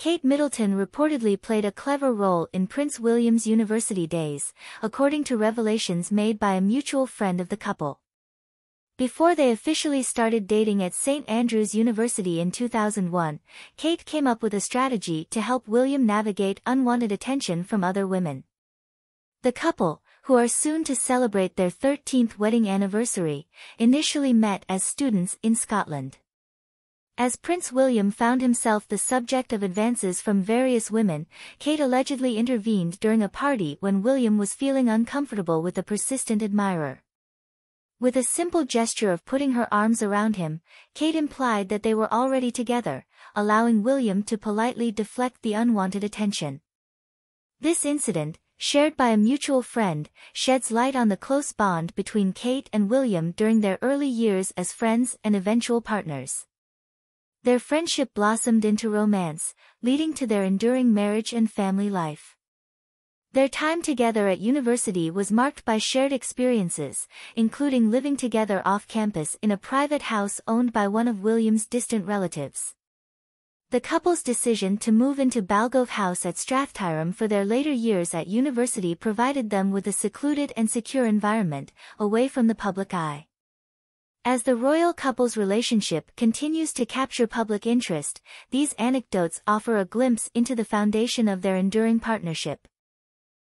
Kate Middleton reportedly played a clever role in Prince William's university days, according to revelations made by a mutual friend of the couple. Before they officially started dating at St. Andrews University in 2001, Kate came up with a strategy to help William navigate unwanted attention from other women. The couple, who are soon to celebrate their 13th wedding anniversary, initially met as students in Scotland. As Prince William found himself the subject of advances from various women, Kate allegedly intervened during a party when William was feeling uncomfortable with a persistent admirer. With a simple gesture of putting her arms around him, Kate implied that they were already together, allowing William to politely deflect the unwanted attention. This incident, shared by a mutual friend, sheds light on the close bond between Kate and William during their early years as friends and eventual partners. Their friendship blossomed into romance, leading to their enduring marriage and family life. Their time together at university was marked by shared experiences, including living together off campus in a private house owned by one of William's distant relatives. The couple's decision to move into Balgove House at Strathtyrum for their later years at university provided them with a secluded and secure environment, away from the public eye. As the royal couple's relationship continues to capture public interest, these anecdotes offer a glimpse into the foundation of their enduring partnership.